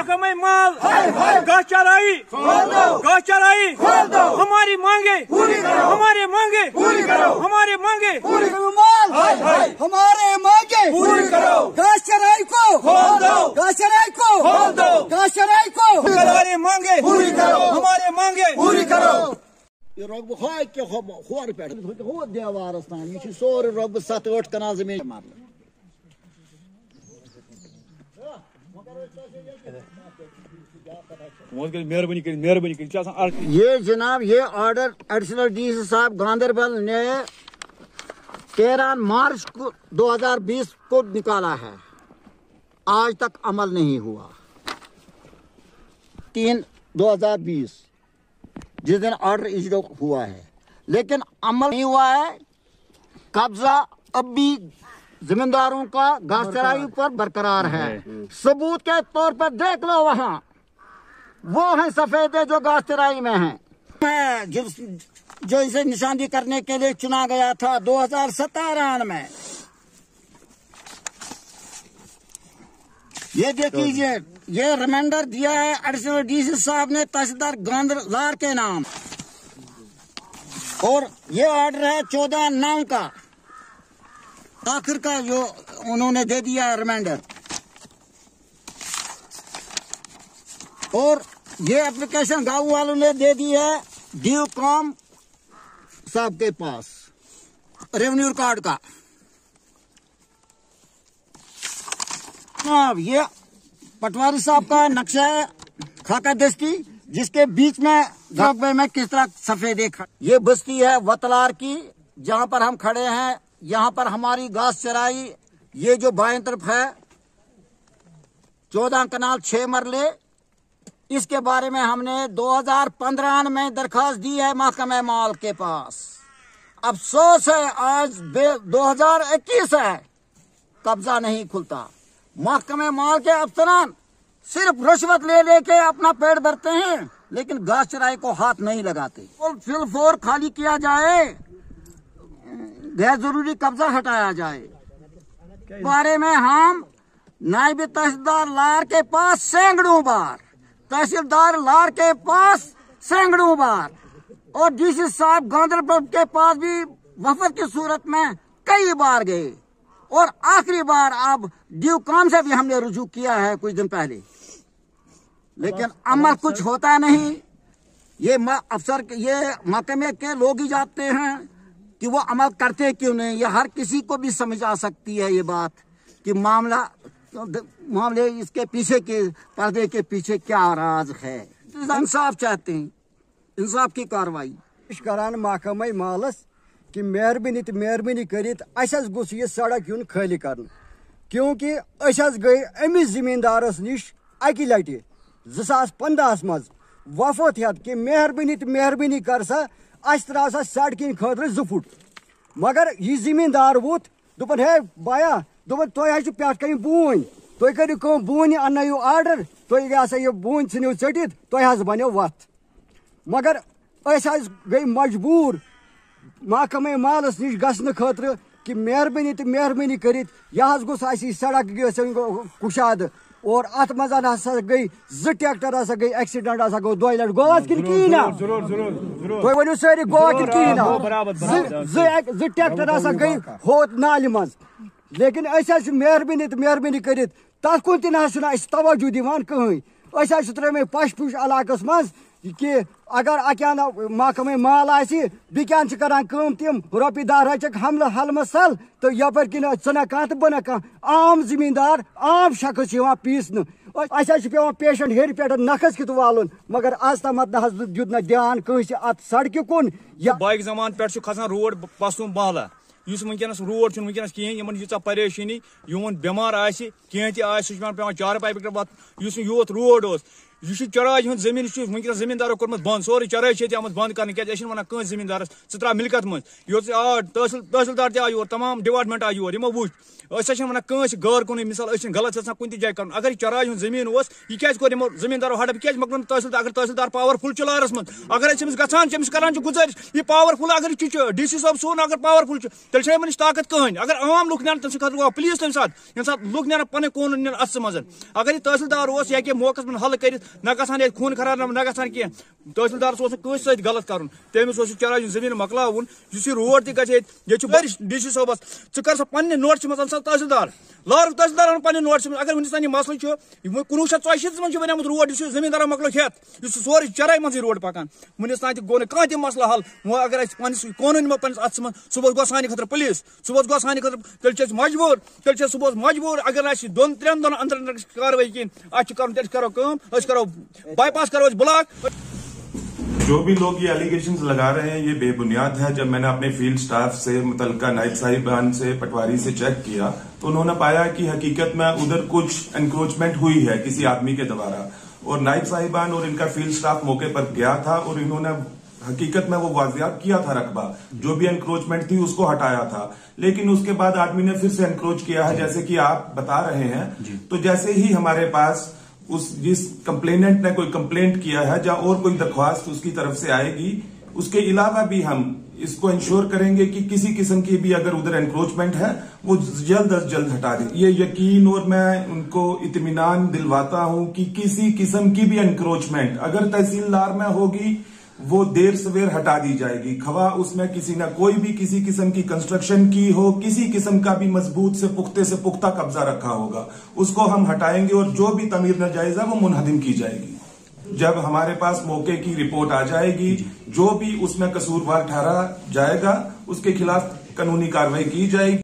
محکمہ مال گاہ چرائی گاہ چرائی ہماری مانگے ہماری مانگے ہماری مانگے مال ہمارے مانگے پوری کرو گاش چرائی کو گاش چرائی کو گاش چرائی کو۔ ہماری مانگے پوری کرو ہمارے مانگے پوری کرو یہ رقبہ خواہ کہ خور پیٹھ ہو دیوارس تان یہ سورے رقبہ ست ٲٹھ کنال زمین مارل مہربانی کر مہربانی کر یہ جناب، یہ آرڈر ایڈیشنل ڈی سی صاحب گاندربل نے تیرہ مارچ کو دو ہزار بیس کو نکالا ہے۔ آج تک عمل نہیں ہوا۔ تین دو ہزار بیس، جس دن آرڈر ایشو ہوا ہے۔ لیکن عمل نہیں ہوا ہے۔ قبضہ اب بھی زمینداروں کا گھاس چرائی پر برقرار ہے۔ ثبوت کے طور پر دیکھ لو وہاں۔ وہ ہیں سفیدے جو گھاس چرائی میں ہیں۔ جو اسے نشاندہی کرنے کے لیے چنا گیا تھا دو ہزار ستارہ میں۔ یہ دیکھیے یہ ریمائنڈر دیا ہے ایڈیشنل ڈی سی صاحب نے تحصیلدار گاندر لار کے نام۔ اور یہ آرڈر ہے چودہ نو کا۔ آخر کا جو انہوں نے دے دیا ہے ریمائنڈر۔ اور یہ اپلیکیشن گاؤں والوں نے دے دی ہے ڈیو کام صاحب کے پاس، ریونیو ریکارڈ کا۔ اب یہ پٹواری صاحب کا نقشہ ہے خاکہ دستی جس کے بیچ میں میں کس طرح سفید ایک یہ بستی ہے وطلار کی، جہاں پر ہم کھڑے ہیں۔ یہاں پر ہماری گاس چرائی، یہ جو بائیں طرف ہے، چودہ کنال چھ مرلے، اس کے بارے میں ہم نے دو ہزار پندرہ میں درخواست دی ہے محکمہ مال کے پاس۔ افسوس ہے، آج دو ہزار اکیس ہے، قبضہ نہیں کھلتا۔ محکمہ مال کے افسران صرف رشوت لے لے کے اپنا پیٹ بھرتے ہیں، لیکن گاس چرائی کو ہاتھ نہیں لگاتے۔ فل فور خالی کیا جائے۔ غیر ضروری قبضہ ہٹایا جائے۔ بارے میں ہم نائب تحصیلدار لار کے پاس سینکڑوں بار، تحصیلدار لار کے پاس سینکڑوں بار اور ڈی سی صاحب گاندربل کے پاس بھی وفد کی صورت میں کئی بار گئے اور آخری بار اب ڈیو کام سے بھی ہم نے رجوع کیا ہے کچھ دن پہلے۔ لیکن عمل کچھ ہوتا نہیں۔ یہ افسر یہ محکمے کے لوگ ہی جاتے ہیں۔ کہ وہ عمل کرتے کیوں نہیں؟ یہ ہر کسی کو بھی سمجھ آ سکتی ہے یہ بات کہ معاملہ، معاملے اس کے پیچھے کے، پردے کے پیچھے کیا راز ہے؟ انصاف چاہتے ہیں، انصاف کی کاروائی۔ کران محکمہ مالس کہ مہربانی تو مہربانی کرت اس گوس یہ سڑک یون خالی کرن کیونکہ اس گئی امس زمیندارس نش اکہ لٹہ زاس پندہس مز وفت ہتھ کہ مہربانی تو مہربانی کر سا اس ترا سا سڑکن خاطر زٕ فٹ۔ مگر یہ زمیندار ووت دپن ہے بایا دپن تہ حظ پٮ۪ٹھ کَنۍ بوٗنۍ تُہۍ کٔرِو کٲم بوٗنہِ اَننٲیِو آرڈر تُہۍ یہِ ہسا یہِ بوٗنۍ ژھٕنِو ژٔٹِتھ تۄہہِ حظ بنیو وتھ مگر أسۍ حظ گٔے مجبوٗر۔ محکمہ مالس نش گژھنہٕ خٲطرٕ کہ مہربٲنی تہٕ مہربٲنی کٔرِتھ یہِ حظ گوٚژھ اَسہِ یہِ سڑک گژھٕنۍ کُشادٕ۔ اور اتھ منٛز ہسا گٔے زٕ ٹریکٹر ہسا گٔے ایکسیڈنٹ ہسا گوٚو دۄیہِ لٹہِ گوٚو حظ کِنہٕ کِہیٖنۍ نا؟ تُہۍ ؤنِو سٲری گوٚوا کِنہٕ کِہیٖنۍ نا؟ زٕ- زٕ ایک- زٕ ٹریکٹر ہسا گٔے ہوت نالہِ منٛز لیکن أسۍ حظ چھِ مہربٲنی تہٕ مہربٲنی کٔرِتھ تتھ کُن تہِ نہ حظ چھُنہٕ اَسہِ توجہ دِوان کٕہٕنۍ أسۍ حظ چھِ ترٛٲمٕتۍ پش پُش علاقس منٛز کہ اگر اکیاہ محکمہ مال آسہِ بیٚکیٛاہ چھِ کران کٲم تِم رۄپیہِ دہ رچکھ حملہٕ حلمہٕ سل تہٕ یپٲرۍ کِنۍ ژٕ نہ کانٛہہ تہٕ بہٕ نہ کانٛہہ عام زمیٖندار، عام شخص چھِ یِوان پیٖسنہٕ اَسہِ حظ چھِ پیٚوان پیشنٹ ہیٚرِ پٮ۪ٹھ نکھس کِتھ والُن مگر آز تامتھ نہ حظ دیُت نہٕ دیان کٲنٛسہِ اتھ سڑکہِ کُن، یا بایک زمان پٮ۪ٹھ چھُ کھسان روڈ پسوم بالا۔ یُس وٕنکیٚنس روڈ چھُنہٕ وٕنکیٚنس کِہیٖنۍ یِمن ییٖژاہ پریشٲنی یِہُنٛد بٮ۪مار آسہِ کینٛہہ تہِ آسہِ سُہ چھُ پیٚوان چار پایپہِ پٮ۪ٹھ وتھ یُس نہٕ روڈ اوس۔ یہ چرائی ہند زمین ونکس زمیندارو کورمت بند سوری چرائی سے آمت بند کرنے کی ونان کن زمیندارس ثہ ترا ملکت من یوت آ، تحصیل، تحصیلدار تہ آ یور، تمام ڈپارٹمنٹ آ یور، یمو وچ أسۍ ونان کٲنٛسہِ غٲر کُنُے، مِثال أسۍ غلط یژھان کُنہِ تہِ جایہِ کَرُن، اگر یہِ چراے ہُنٛد زٔمیٖن اوس، یہِ کیٛازِ کوٚر یِمو زٔمیٖندارو ہڑپ، کیٛازِ مۄکلون تحصیلدار، اگر تحصیلدار پاور فُل چھُ لارس منٛز، اگر أسۍ أمِس گژھان کران چھِ گُزٲرِش، یہِ پاور فُل اگر یہِ ڈی سی صٲب سون اگر پاور فُل چھُ، تیٚلہِ طاقت کٕہٕنۍ، اگر عام لُکھ نیرن تٔمۍ سٕنٛدِ خٲطرٕ گوٚو پُلیٖس تَمہِ ساتہٕ، ییٚمہِ ساتہٕ لُکھ نیرن پنٕنۍ قونوٗن نِن اَتھٕ منٛز، اگر یہِ تحصیلدار اوس یا کینٛہہ موقعس منٛز حل کٔرِتھ نہ گژھان ییٚتہِ خوٗن خراب نہ گژھان کینٛہہ تحصیلدارس اوس نہٕ کٲنٛسہِ سۭتۍ غلط کرُن؟ تٔمِس اوس یہِ چراے ہُنٛد زٔمیٖن مۄکلاوُن یُس یہِ روڈ تہِ گژھِ ییٚتہِ ییٚتہِ چھُ بٔرِش ڈی سی صٲبس۔ ژٕ کر سا پننہِ نوٹسہِ منٛز اَن سا تحصیلدار۔ لارُک تحصیلدار پننہِ نوٹسہِ منٛز۔ اگر ونِس تام یہِ مسلہٕ چھُ کُنوُہ شیٚتھ ژۄیہِ شیٖتس منٛز چھُ بنیومُت روڈ، یُس یہِ زٔمیٖندارو مۄکلو کھٮ۪تھ یُس سورُے چراے منٛزٕے روڈ پکان۔ ونِس تام تہِ گوٚو نہٕ کانٛہہ تہِ مسلہٕ حل۔ وۄنۍ اگر أسۍ پننِس قونوٗن نِمو پننِس اتھس منٛز، صُبحس گوٚو سانہِ خٲطرٕ پُلیٖس صُبحس گوٚو سانہِ خٲطرٕ تیٚلہِ چھِ أسۍ مجبوٗر۔ تیٚلہِ چھِ أسۍ صُبحس مجبوٗر۔ اگر نہٕ اَسہِ دۄن ترٛٮ۪ن دۄہن انٛدر انٛدر کاروٲیی کِہیٖنۍ اَسہِ چھُ کرُن، تیٚلہِ کرو کٲم، أسۍ کرو باے پاس کرو بلاک جو بھی لوگ یہ الیگیشنز لگا رہے ہیں یہ بے بنیاد ہے۔ جب میں نے اپنے فیلڈ سٹاف سے متعلقہ نائب صاحبان سے پٹواری سے چیک کیا تو انہوں نے پایا کہ حقیقت میں ادھر کچھ انکروچمنٹ ہوئی ہے کسی آدمی کے دوارا۔ اور نائب صاحبان اور ان کا فیلڈ سٹاف موقع پر گیا تھا اور انہوں نے حقیقت میں وہ واضح کیا تھا رقبہ۔ جو بھی انکروچمنٹ تھی اس کو ہٹایا تھا۔ لیکن اس کے بعد آدمی نے پھر سے انکروچ کیا ہے جیسے کہ آپ بتا رہے ہیں۔ تو جیسے ہی ہمارے پاس اس جس کمپلیننٹ نے کوئی کمپلینٹ کیا ہے یا اور کوئی درخواست اس کی طرف سے آئے گی، اس کے علاوہ بھی ہم اس کو انشور کریں گے کہ کسی قسم کی بھی اگر ادھر انکروچمنٹ ہے، وہ جلد از جلد ہٹا دیں یہ یقین اور میں ان کو اطمینان دلواتا ہوں کہ کسی قسم کی بھی انکروچمنٹ اگر تحصیلدار میں ہوگی وہ دیر سویر ہٹا دی جائے گی۔ خواہ اس میں کسی نہ کوئی بھی کسی قسم کی کنسٹرکشن کی ہو، کسی قسم کا بھی مضبوط سے پختے سے پختہ قبضہ رکھا ہوگا۔ اس کو ہم ہٹائیں گے اور جو بھی تعمیر ناجائز ہے وہ منہدم کی جائے گی۔ جب ہمارے پاس موقع کی رپورٹ آ جائے گی، جو بھی اس میں قصوروار ٹھہرا جائے گا، اس کے خلاف قانونی کاروائی کی جائے گی۔